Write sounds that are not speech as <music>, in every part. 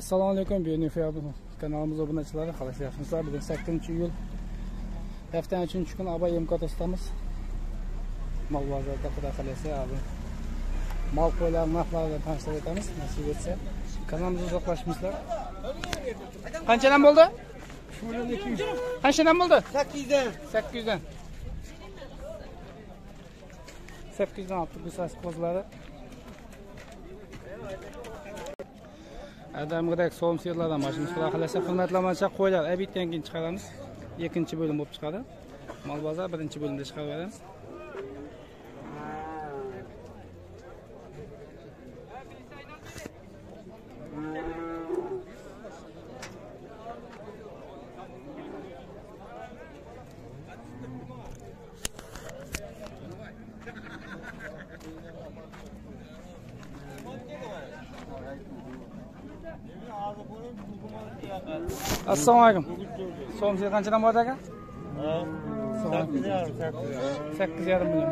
assalomu alaykum benefiya kanalimiz obunachilari yaxshimisizlar bugun sakkizinchi iyul. Haftaning uchinchi kuni abay imkotosdamiz mol bozorida xudo xohlasa mol qo'ylar narxlari bilan tanishtirib o'tamiz nasib etsa. Kanalimizga uzoqlashmaysizlar qanchadan bo'ldi? Qanchadan bo'ldi? Sakkiz yuzdan sakkiz yuzdan sakkiz yuzdan olib turibmiz qo'zlari adamgidek so'm siylardan boshimiz xudo xohlasa hurmatlamoqcha qo'ylar. Obitdan keyin chiqaramiz. Ikkinchi bo'lim bo'lib chiqadi. Mol bozor birinchi bo'limda chiqarib yuboramiz আসসালামু আলাইকুম সোমসির কাঞ্চনা বাজাগা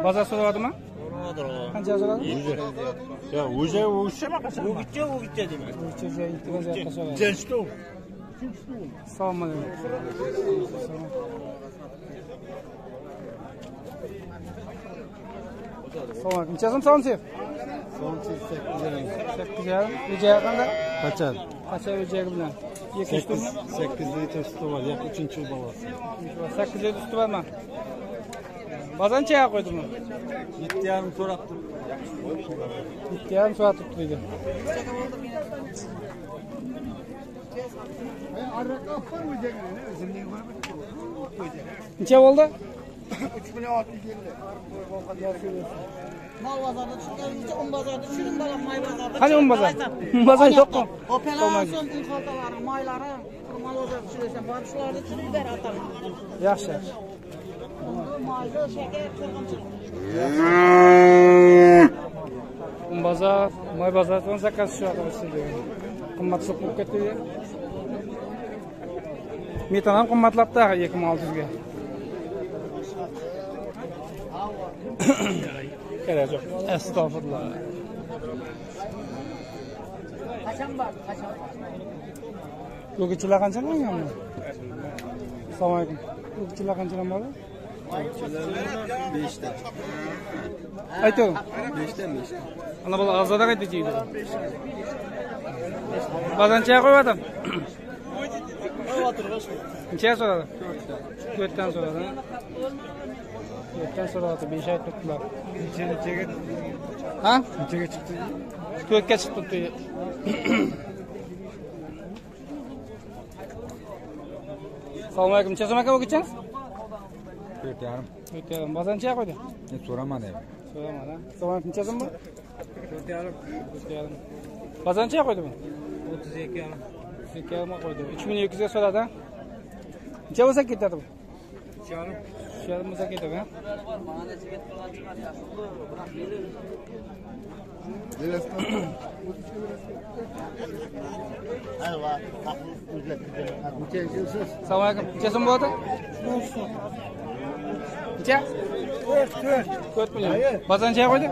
বাজার শুরু হয় তোমার Çazım son sif. Son sif 8 yarım. 8 yarım. Yüce yakında? Kaçar. Kaçar yüce yakında. Sakkiz sakkiz litr suti bor uchinchi bolasi sakkiz yuz usti bormi bozor nechaga qo'ydimi? Yetti yarim so'rab turib yetti yarim soat turibdi deydi necha bo'ldi? Uch million olti yuz ellik Mal bozorda tushgan, un bozorda tushgan, balam may bozorda. qani un bozor? un bozor yo'qmi Operasion un xaltalari, maylari, mal bozorda tushirsan, bor shularni tushirib ber atam. yaxshi yaxshi. Mayda shakar, qirg'inchilik. un bozor moy bozor o'n sakkiz shu qimmat suq bo'lib ketdi. Metan ham qimmatlabdi ikki ming olti yuzga kerak yo'q. Astag'firullah Qachon bor? Qachon? o'gichilar qanchadan olganmi assalomu alaykum. O'gichilar qanchadan bordi beshta. Ayting beshdan beshta. Ana bola azoda qayta jiydi ba'zanchaga qo'yyotim nechaga so'radi. To'rtdan so'radi to'rtdan so'radi besh aytibdilar nechaga ha? nechaga chiqdi. To'rtga chiqibdi <coughs> assalomu alaykum. Necha so'm aka o'gichangiz to'rt yarim. To'rt yarim. Ba'zanchaga qo'ydi? So'ramadi so'ramadi assalomu alaykum. Necha so'm bu to'rt yarim. To'rt yarim. Ba'zanchaga qo'ydi bu? O'ttiz ikki yarim. Ikki yarim qo'ydi. Uch ming ikki yuzga so'radi ha? necha bo'lsa ketadi bu? Uch yarim Şöyle mıza gidiyor ha? Neresi? Selam aleyküm. Cesim bu arada? Olsun. Neçe? 4 4. 4 milyon. Bazar neye koydun?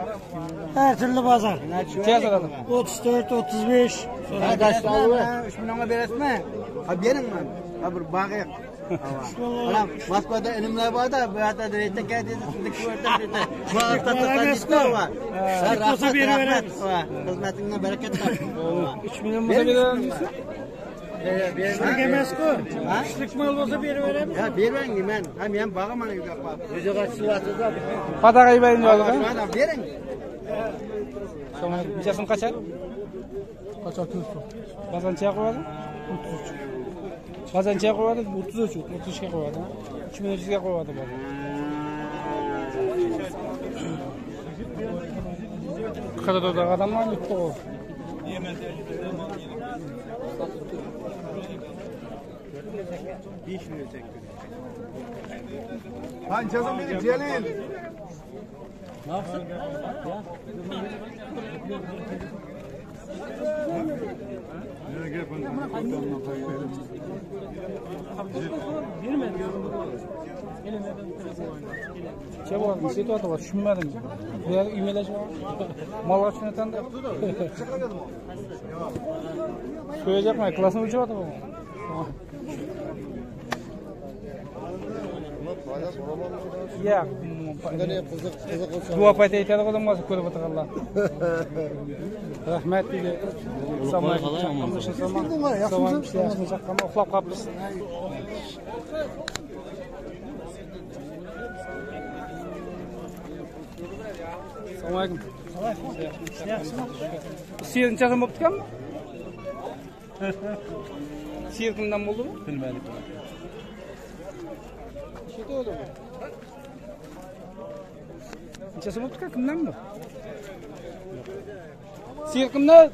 Her türlü bazar. Neye satalım? 34 35. Kaç alı? 3 milyona veresin mi? Ha benim ben. Ha bir bağ Moskvada ilmlar borda bu yerda reytingga bu hafta va rahmat rahmat va xizmatingdan barakat top uch million bo'lsa beravermaysan ishlik emasku ishlik mol bo'lsa beraveramiz ha? Bermang man ham ham boqaman padaga yuboring bering bijasini qancha qachon to'rt so'm bazan qiladi o'ttiz uch qozoncha qo'yadi o'ttiz uch o'tmishga qo'yadi uch ming uch yuzga qo'yadi bozor qirq qadamlar bitta qo'y besh ming sakkiz qanchasi ming jalil Nasıl? Şey var, bir situata var, düşünmedim. Veya imeleş var. Mal açıneten de. Söyleyecek mi? Klasın ucu var da bu. иә дуа пайда айтады ғой мына көріп отырғанлар рахмет дейді соған кісі жаққан ұқлап қалыппыз Саламалейкум. Сиырдың жазан болып тұрған ба? Сиыр кімнен болды ма? Білмәдік. انت صبتك كم نمو سير كم نمو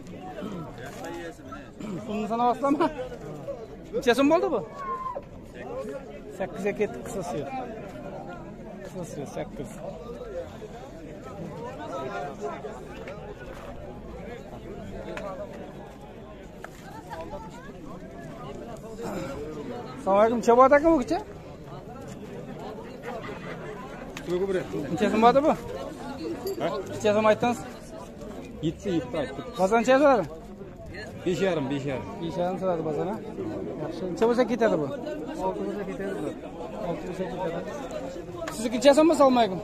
Bunu sana baslama. İçesin oldu bu? 8 eket kısasıyor. Kısasıyor 8. Selamünaleyküm çabuk atak mı bu kıçı? Bu. Kecha nechasi bordi bu nechasini aytdingiz. Yetti yetti aytdik. Bozor necha so'radi besh yarim besh yarim. Besh yarim so'radi bozor a yaxshi. Necha bo'lsa ketadi bu? Olti bo'lsa ketadi olti bo'lsa ketadi. Sizniki nechasimi assalomu alaykum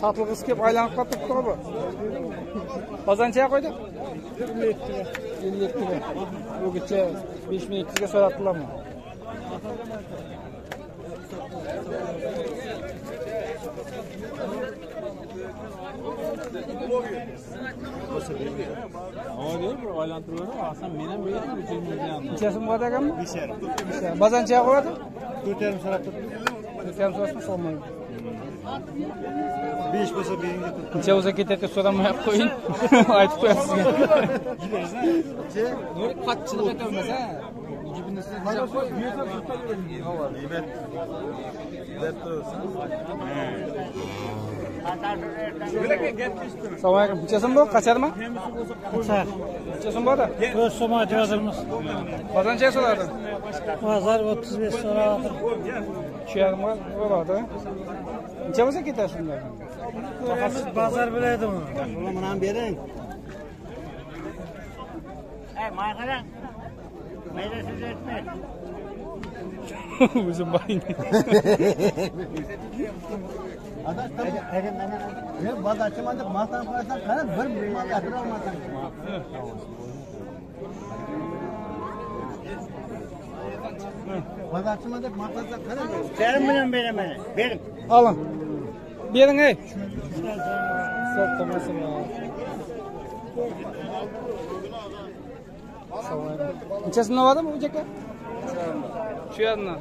sotilg'isi kelib aylanib qolib turibdi bu bozor nechaga qo'ydi? Ellik lira ellik. Lira bu kecha besh ming İçesim kadar mı? Bir şer. Bir şer. Bazen şey çay koydu. Dürterim saraptı. Dürterim saraptı sormayın. Bir iş basa birinci tuttum. İçe uzak etekte soramaya koyun. <laughs> Ayıp koyarsın. Şey, Kaç yılda kalmaz? kendisine diyeceğim. Nimet. Selamünaleyküm. Bıçasın bu? Kaçar mı? Kaçar. Bıçasın bu arada? 400 maaşı hazırmış. Pazan çay solardın? Pazar 35 sonra aldım. Şu yarım var. Bu. Ne yapacak ki dersin? Pazar bileydim onu. Ulan bana verin. Hey, mağaradan. Meyvesiz ekmek. <laughs> Bizim bayni. Adaş tabi. Ne badaşım ancak masraf koyarsan karar bir bir masrafı olmasın. Badaşım ancak masrafı karar Benim benim benim benim. Benim. Alın. Benim ey. Sert tamasın. Nechasini oladimi bu aka? Shu yerni.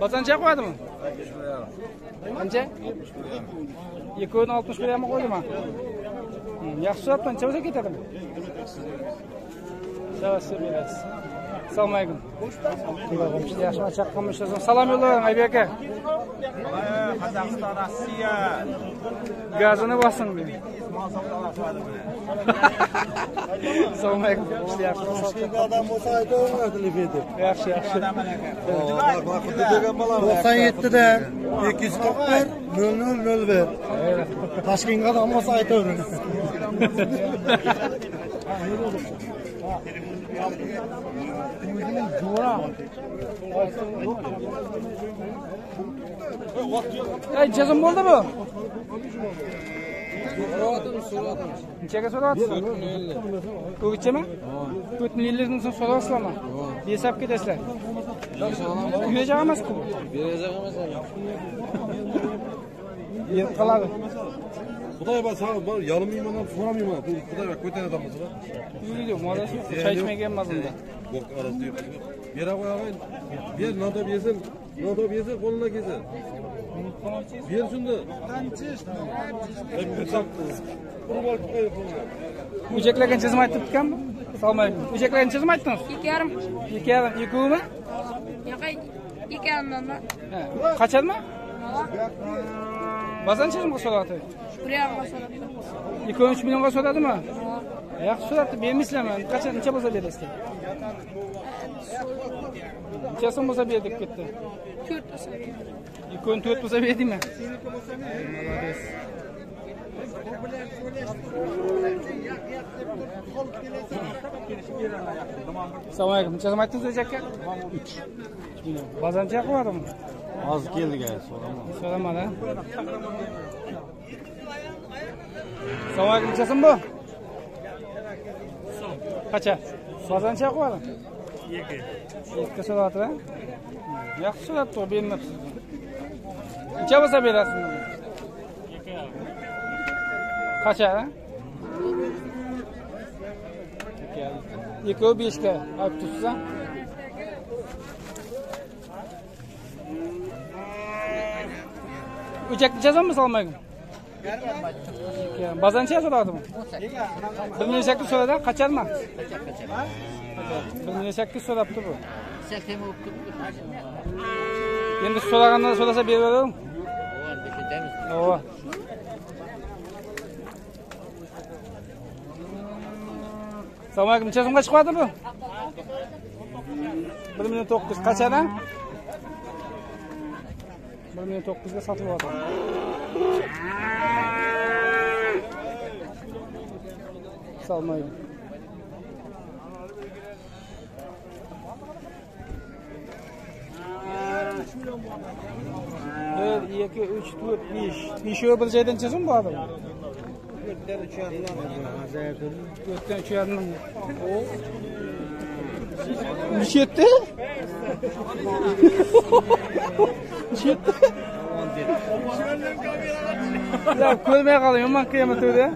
Bozor qo'yadimi? Qancha? 260 birga qo'ydimi? Yaxshi so'rabdi, necha bo'lsa ketadi? Savasi berasiz. Assalomu alaykum. Yaxshi chaqqanmi ishlasan? Salom yo'llayman Aybek aka. qozog'iston rossiya Gazini bosin. Assalomu alaykum. Yaxshi. odam bo'lsa aytaveradi deb Yaxshi, yaxshi. to'qson yettida ikki yuz qirq bir nol nol nol bir toshkentga odam bo'lsa <laughs> Ya cezim oldu mu? Soravatım, soravatım. Neçəyə soravatım? 450. Bu gecəmi? Ha. 450-dən sonra soravatsanmı? Ha. Hesab gedəslər. Verəcək emas ki bu. Verəcək emas. Yep qaladi. Xudoy bor sağ bor yalmayman ham so'ramayman. Bu Xudoy ko'taradi bo'lsa. Uyida molasi choy ichmaganman unda. Bu arasida yo'q. Bera qo'yavay. Ber notob yesin. Notob yesin qo'lina kelsin. Ber shunda. Urib olib qo'y qo'lina. Ujaklagan chizim aytib? Assalomu alaykum. Ujaklagan chizim aytdingiz? ikki yarim Ikki yarim, ikkumi? yo'q ikki yarimdan. Qachonmi? Ba'zan chizimga so'radi. bir yarimga so'rabdi 2-3 millionga so'radimi? Yaxshi so'rabdi, bermaysizlarmi? Qachon necha bo'lsa berasizlar? Necha so'm bo'lsa berdik ketdi? to'rt bo'lsa Ikki o'n to'rt bo'lsa berdingmi? Молодец. assalomu alaykum necha so'm aytdingiz o'zi aka uch bozancha qilyaptimi hozir keldik so'ramadi assalomu alaykum necha so'm bu qancha bozancha qilyapti ikki so'rayapti yaxshi so'rabdi bermayapsiz necha bo'lsa berasiz qancha a? ikkovi beshga olib turibsiz o'chakni chazanmi solmagan ba'zancha so'radimi bir million sakkiz so'radi qacharma bir million sakkiz so'rabdi bu. Endi so'ragandan so'rasa beraveradimi ova. Assalomu alaykum necha so'mga chiqadi bu. Bir million to'qqiz qachon 1 milyon 900'da satılmadı. Salmayın. Bir, iki, üç, dört, beş. Beşi şey bilceyden çizim bu adam. Dörtten üç yarından. Dörtten üç yarından. Yetdi. Necha yetdi. Ya ko'rmay qoldim yomon qiyomat o'da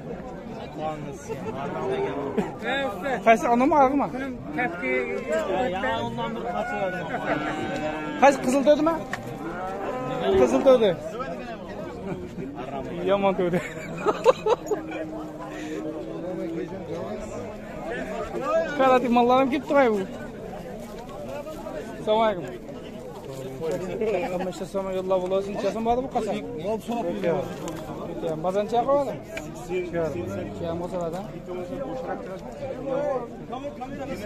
qaysi onami og'imi qaysi qizil to'dimi qizil to'di yomon to'di qarati mollarim kelib turg'ay bu assalomu alaykum qamishda so'ma yo'llab bo'lsin nechasin bordi bu qachon ba'zancha qo'yadi kam bo'lsalarda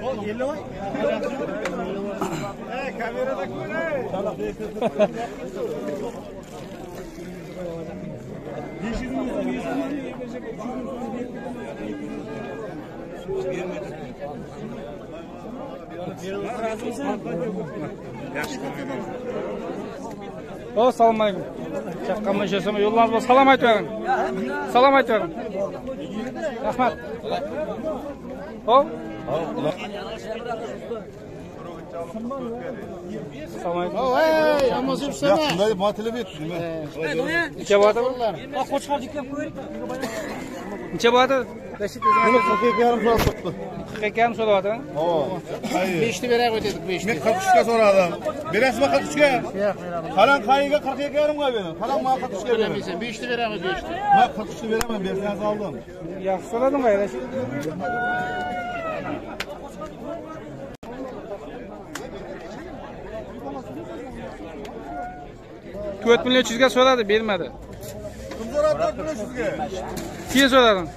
o assalomu alaykum chaqqanma о салам алейкум жакканма ишенсем жолуңуз болсун салам айтып бериң салам айтып бериң рахмат о мындай матиле бет неме нече баатыр нече баатыр bunu 42 yarım soru tuttu. 42 yarım soru atın. Oo. 5'li berek ödedik 5'li. Ben 43'e soradım. Biraz mı 43'e? Kalan kayıga 42 yarım kaybedin. Kalan bana 43'e verin. 5'li berek mi 5'li? Ben 43'lü veremem. Berfiyaz aldım. Yaxşı soradın mı Reşit? To'rt million yuz yuzga so'radi kim so'radi to'rt million yuz yuzga sen so'rading